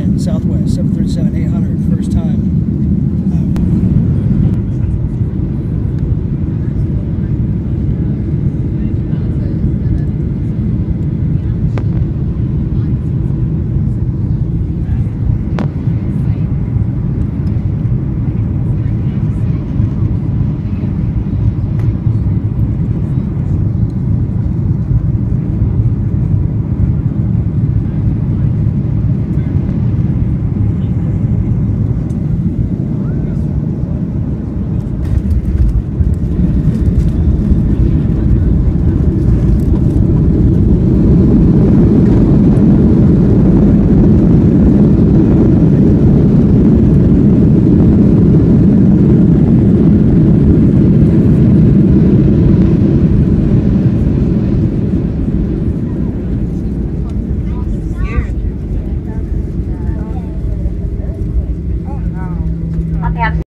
again, Southwest 737 800.